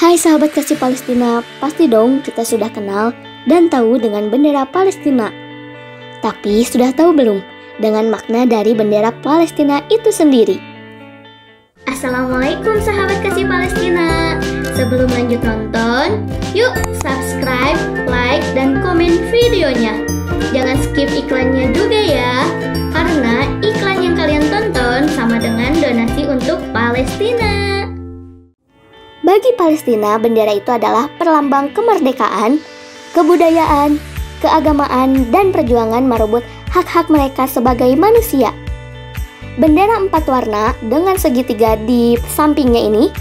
Hai sahabat kasih Palestina, pasti dong kita sudah kenal dan tahu dengan bendera Palestina. Tapi sudah tahu belum dengan makna dari bendera Palestina itu sendiri? Assalamualaikum sahabat kasih Palestina. Sebelum lanjut nonton, yuk subscribe, like, dan komen videonya. Jangan skip iklannya juga ya, karena iklan yang kalian tonton sama dengan donasi untuk Palestina. Bagi Palestina, bendera itu adalah perlambang kemerdekaan, kebudayaan, keagamaan, dan perjuangan merebut hak-hak mereka sebagai manusia. Bendera empat warna dengan segitiga di sampingnya ini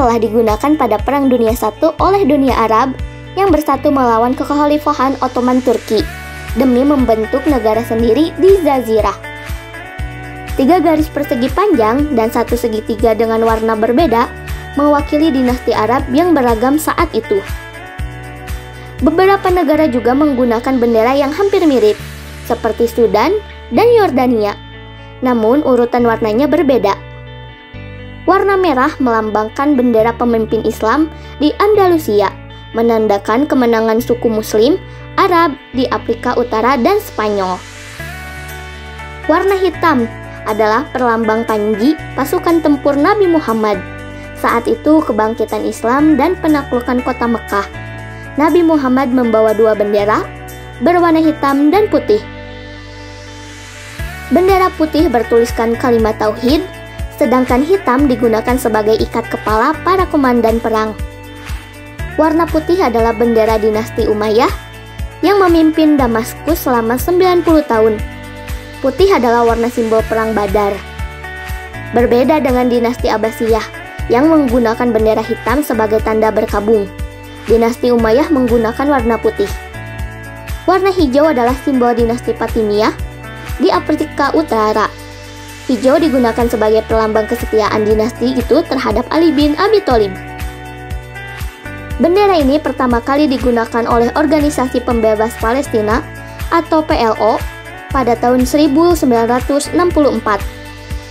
telah digunakan pada Perang Dunia I oleh dunia Arab yang bersatu melawan kekhalifahan Ottoman Turki demi membentuk negara sendiri di Zazirah. Tiga garis persegi panjang dan satu segitiga dengan warna berbeda mewakili dinasti Arab yang beragam saat itu. Beberapa negara juga menggunakan bendera yang hampir mirip, seperti Sudan dan Yordania. Namun urutan warnanya berbeda. Warna merah melambangkan bendera pemimpin Islam di Andalusia, menandakan kemenangan suku Muslim Arab di Afrika Utara dan Spanyol. Warna hitam adalah perlambang panji pasukan tempur Nabi Muhammad saat itu kebangkitan Islam dan penaklukan kota Mekah. Nabi Muhammad membawa dua bendera berwarna hitam dan putih. Bendera putih bertuliskan kalimat tauhid, sedangkan hitam digunakan sebagai ikat kepala para komandan perang. Warna putih adalah bendera dinasti Umayyah yang memimpin Damaskus selama 90 tahun. Putih adalah warna simbol perang Badar. Berbeda dengan dinasti Abbasiyah, yang menggunakan bendera hitam sebagai tanda berkabung. Dinasti Umayyah menggunakan warna putih. Warna hijau adalah simbol dinasti Fatimiyah di Afrika Utara. Hijau digunakan sebagai pelambang kesetiaan dinasti itu terhadap Ali bin Abi Thalib. Bendera ini pertama kali digunakan oleh Organisasi Pembebas Palestina atau PLO pada tahun 1964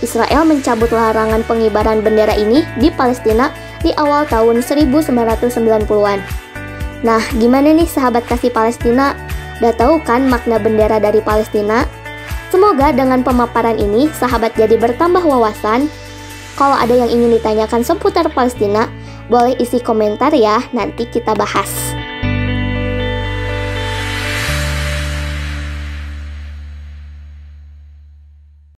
Israel mencabut larangan pengibaran bendera ini di Palestina di awal tahun 1990-an. Nah, gimana nih sahabat kasih Palestina? Udah tahu kan makna bendera dari Palestina? Semoga dengan pemaparan ini sahabat jadi bertambah wawasan. Kalau ada yang ingin ditanyakan seputar Palestina, boleh isi komentar ya, nanti kita bahas.